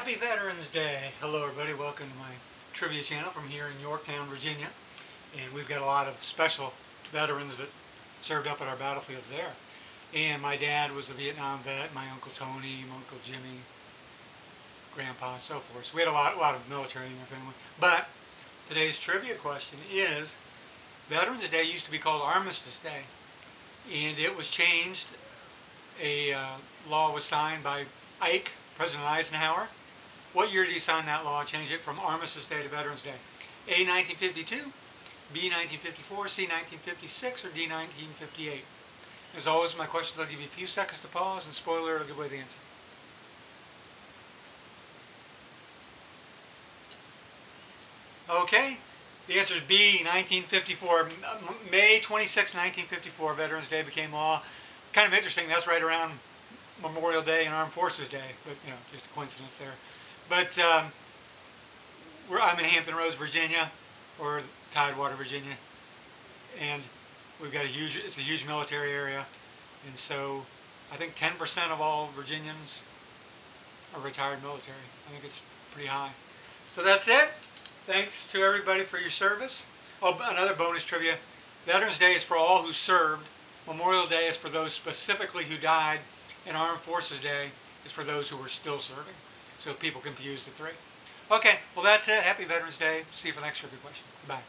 Happy Veterans Day. Hello everybody, welcome to my trivia channel from here in Yorktown, Virginia. And we've got a lot of special veterans that served up at our battlefields there. And my dad was a Vietnam vet, my Uncle Tony, my Uncle Jimmy, Grandpa, and so forth. So we had a lot, a lot of military in our family. But today's trivia question is, Veterans Day used to be called Armistice Day. And it was changed, a uh, law was signed by Ike, President Eisenhower. What year did he sign that law, change it from Armistice Day to Veterans Day? A, 1952, B, 1954, C, 1956, or D, 1958? As always, my questions, I'll give you a few seconds to pause, and spoiler, I'll give away the answer. Okay, the answer is B, 1954. May 26, 1954, Veterans Day became law. Kind of interesting, that's right around Memorial Day and Armed Forces Day, but you know, just a coincidence there. But um, I'm in Hampton Roads, Virginia, or Tidewater, Virginia, and we've got a huge, it's a huge military area, and so I think 10% of all Virginians are retired military. I think it's pretty high. So that's it. Thanks to everybody for your service. Oh, another bonus trivia. Veterans Day is for all who served. Memorial Day is for those specifically who died and Armed Forces Day is for those who are still serving. So people confuse the three. Okay, well that's it. Happy Veterans Day. See you for the next trivia question. Goodbye.